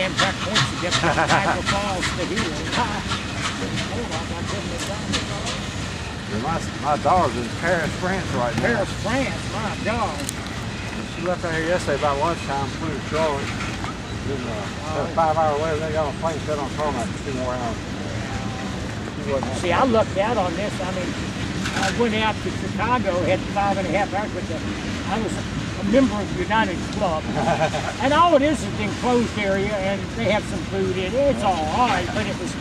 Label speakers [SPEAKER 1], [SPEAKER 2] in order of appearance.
[SPEAKER 1] Amtrak points to get from Niagara Falls to here. Hold on, I couldn't have done it.
[SPEAKER 2] My, my daughter's in Paris, France right now.
[SPEAKER 1] Paris, France, my dog.
[SPEAKER 2] She left out here yesterday about lunchtime, flew to Charlotte. Then uh, five hour later, they got on a plane, sat on tarmac for two more hours.
[SPEAKER 1] See, I lucked out on this. I mean, I went out to Chicago, had five and a half hours, but the, I was a member of the United Club. and all it is is an enclosed area, and they have some food in it. It's all right, but it was